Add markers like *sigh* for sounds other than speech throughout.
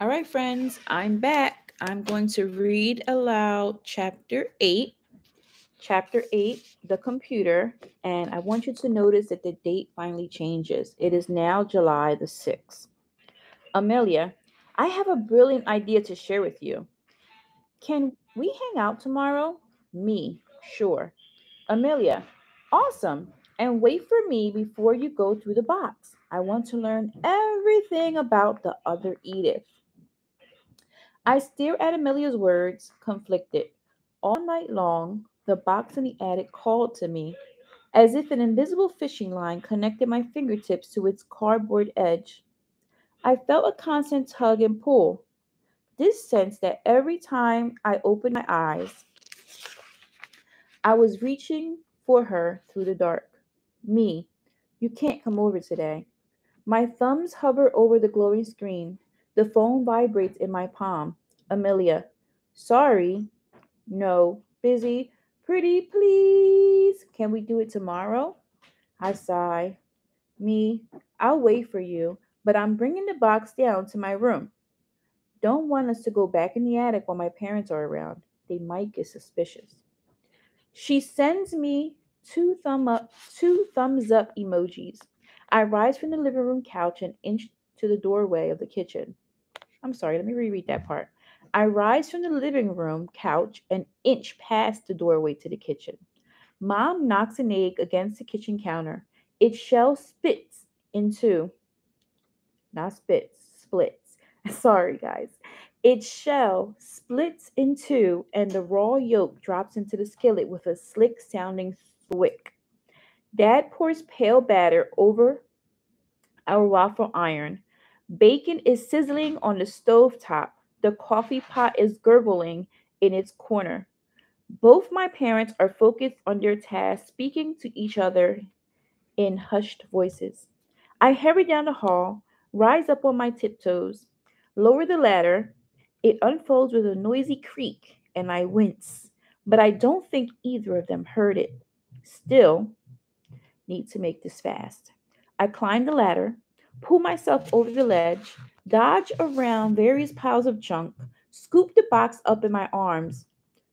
All right, friends, I'm back. I'm going to read aloud chapter 8. Chapter 8, The Computer. And I want you to notice that the date finally changes. It is now July the 6th. Amelia, I have a brilliant idea to share with you. Can we hang out tomorrow? Me, sure. Amelia, awesome. And wait for me before you go through the box. I want to learn everything about the other Edith. I stare at Amelia's words, conflicted. All night long, the box in the attic called to me, as if an invisible fishing line connected my fingertips to its cardboard edge. I felt a constant tug and pull. This sense that every time I opened my eyes, I was reaching for her through the dark. Me, you can't come over today. My thumbs hover over the glowing screen. The phone vibrates in my palm. Amelia, sorry. No, busy. Pretty please. Can we do it tomorrow? I sigh. Me, I'll wait for you, but I'm bringing the box down to my room. Don't want us to go back in the attic while my parents are around. They might get suspicious. She sends me two thumb up, two thumbs up emojis. I rise from the living room couch and inch to the doorway of the kitchen. I'm sorry, let me reread that part. I rise from the living room couch and inch past the doorway to the kitchen. Mom knocks an egg against the kitchen counter. Its shell spits into, not spits, splits. *laughs* Sorry, guys. Its shell splits in two, and the raw yolk drops into the skillet with a slick sounding thwick. Dad pours pale batter over our waffle iron. Bacon is sizzling on the stove top. The coffee pot is gurgling in its corner. Both my parents are focused on their task, speaking to each other in hushed voices. I hurry down the hall, rise up on my tiptoes, lower the ladder. It unfolds with a noisy creak, and I wince, but I don't think either of them heard it. Still, need to make this fast. I climb the ladder, pull myself over the ledge, dodge around various piles of junk, scoop the box up in my arms,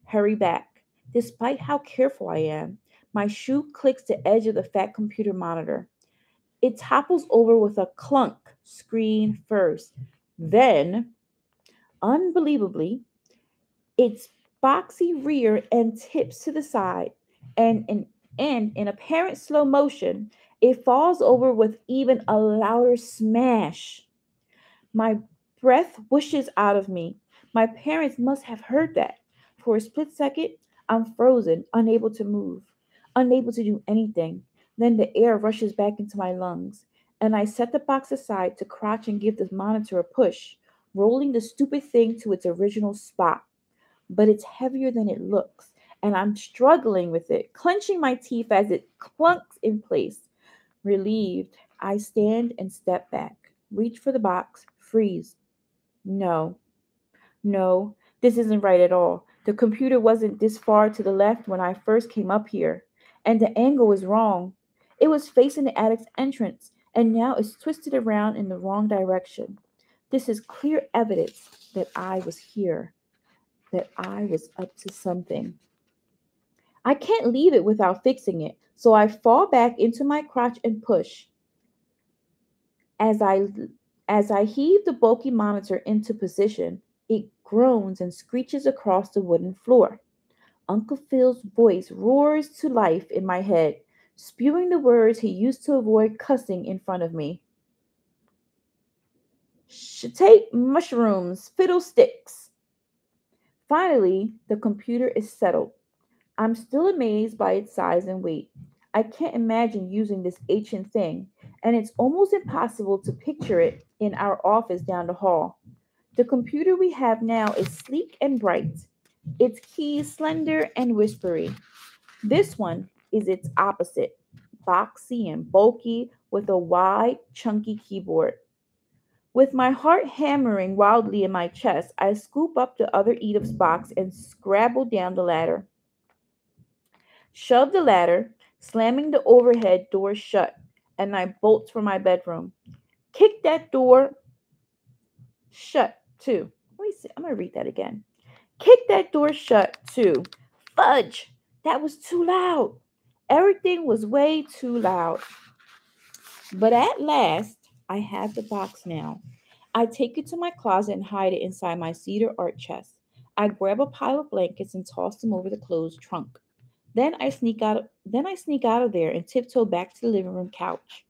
hurry back. Despite how careful I am, my shoe clicks the edge of the fat computer monitor. It topples over with a clunk, screen first. Then, unbelievably, its boxy rear and tips to the side, and in, and in apparent slow motion, it falls over with even a louder smash. My breath whooshes out of me. My parents must have heard that. For a split second, I'm frozen, unable to move, unable to do anything. Then the air rushes back into my lungs, and I set the box aside to crouch and give the monitor a push, rolling the stupid thing to its original spot. But it's heavier than it looks, and I'm struggling with it, clenching my teeth as it clunks in place. Relieved, I stand and step back, reach for the box, freeze. No, no, this isn't right at all. The computer wasn't this far to the left when I first came up here, and the angle was wrong. It was facing the attic's entrance, and now it's twisted around in the wrong direction. This is clear evidence that I was here, that I was up to something. I can't leave it without fixing it, so I fall back into my crotch and push. As I as I heave the bulky monitor into position, it groans and screeches across the wooden floor. Uncle Phil's voice roars to life in my head, spewing the words he used to avoid cussing in front of me. Shiitake mushrooms, fiddlesticks. Finally, the computer is settled. I'm still amazed by its size and weight. I can't imagine using this ancient thing, and it's almost impossible to picture it in our office down the hall. The computer we have now is sleek and bright, its keys slender and whispery. This one is its opposite, boxy and bulky with a wide, chunky keyboard. With my heart hammering wildly in my chest, I scoop up the other Edith's box and scrabble down the ladder. Shove the ladder, slamming the overhead door shut, and I bolt for my bedroom. Kick that door shut too. Let me see. I'm to read that again. Kick that door shut. too. Fudge. That was too loud. Everything was way too loud. But at last, I have the box now. I take it to my closet and hide it inside my cedar art chest. I grab a pile of blankets and toss them over the closed trunk. Then I sneak out then I sneak out of there and tiptoe back to the living room couch.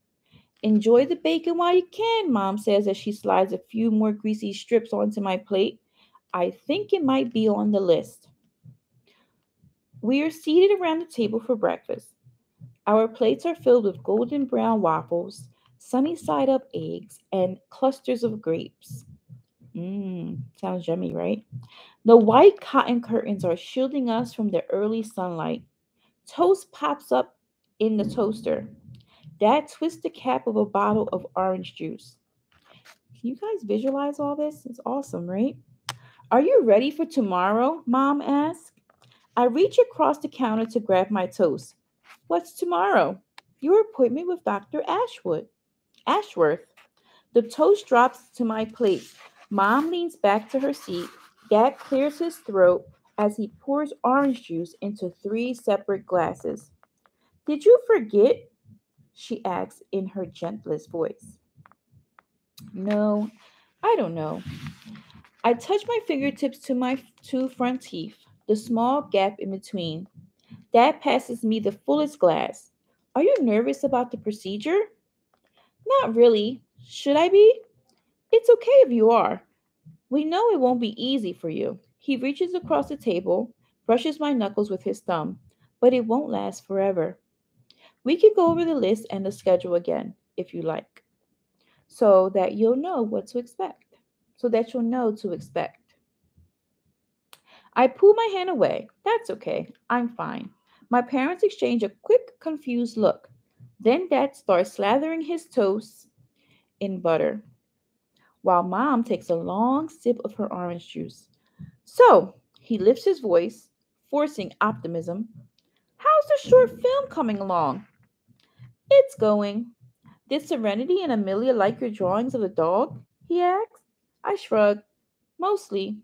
Enjoy the bacon while you can, Mom says as she slides a few more greasy strips onto my plate. I think it might be on the list. We are seated around the table for breakfast. Our plates are filled with golden brown waffles, sunny side up eggs, and clusters of grapes. Mmm, sounds yummy, right? The white cotton curtains are shielding us from the early sunlight. Toast pops up in the toaster. Dad twists the cap of a bottle of orange juice. Can you guys visualize all this? It's awesome, right? Are you ready for tomorrow? Mom asks. I reach across the counter to grab my toast. What's tomorrow? Your appointment with Dr. Ashwood. Ashworth. The toast drops to my plate. Mom leans back to her seat. Dad clears his throat as he pours orange juice into three separate glasses. Did you forget? She asks in her gentlest voice. No, I don't know. I touch my fingertips to my two front teeth the small gap in between. Dad passes me the fullest glass. Are you nervous about the procedure? Not really. Should I be? It's okay if you are. We know it won't be easy for you. He reaches across the table, brushes my knuckles with his thumb, but it won't last forever. We can go over the list and the schedule again if you like, so that you'll know what to expect, so that you'll know to expect. I pull my hand away. That's okay. I'm fine. My parents exchange a quick, confused look. Then Dad starts slathering his toast in butter, while Mom takes a long sip of her orange juice. So he lifts his voice, forcing optimism. How's the short film coming along? It's going. Did Serenity and Amelia like your drawings of the dog? He asks. I shrug. Mostly.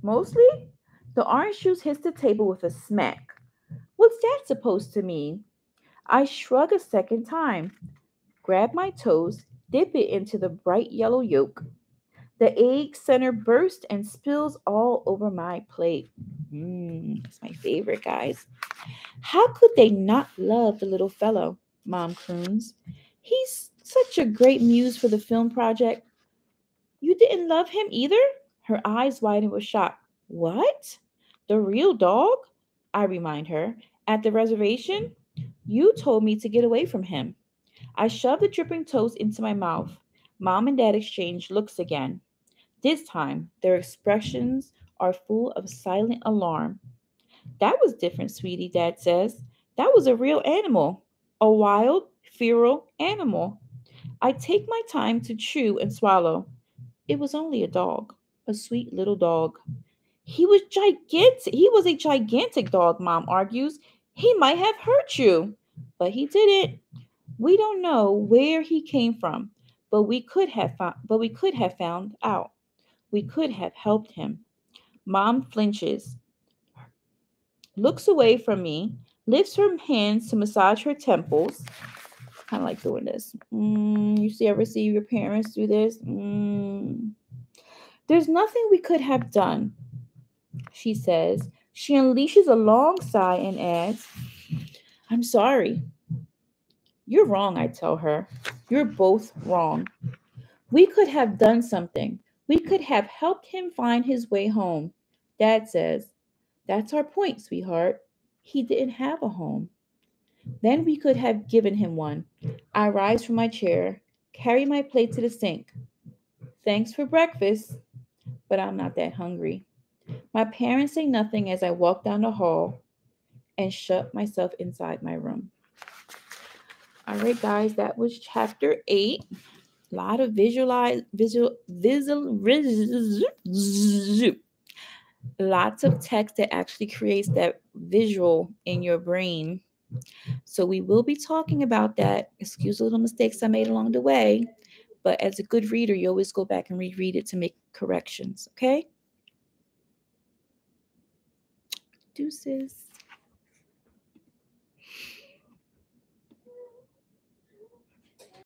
Mostly? The orange juice hits the table with a smack. What's that supposed to mean? I shrug a second time, grab my toes, dip it into the bright yellow yolk. The egg center bursts and spills all over my plate. Mmm, it's my favorite, guys. How could they not love the little fellow? Mom croons. He's such a great muse for the film project. You didn't love him either? Her eyes widen with shock. What? The real dog? I remind her. At the reservation? You told me to get away from him. I shove the dripping toast into my mouth. Mom and Dad exchange looks again. This time, their expressions are full of silent alarm. That was different, sweetie, Dad says. That was a real animal, a wild, feral animal. I take my time to chew and swallow. It was only a dog, a sweet little dog. He was gigantic. He was a gigantic dog, mom argues. He might have hurt you, but he didn't. We don't know where he came from, but we could have found, but we could have found out. We could have helped him. Mom flinches, looks away from me, lifts her hands to massage her temples. Kind of like doing this. Mm, you see, ever see your parents do this? Mm. There's nothing we could have done she says. She unleashes a long sigh and adds, I'm sorry. You're wrong, I tell her. You're both wrong. We could have done something. We could have helped him find his way home. Dad says, That's our point, sweetheart. He didn't have a home. Then we could have given him one. I rise from my chair, carry my plate to the sink. Thanks for breakfast, but I'm not that hungry. My parents say nothing as I walk down the hall and shut myself inside my room. All right, guys, that was chapter eight. A lot of visualize, visual, visual, lots of text that actually creates that visual in your brain. So we will be talking about that. Excuse the little mistakes I made along the way, but as a good reader, you always go back and reread it to make corrections. Okay? Deuces.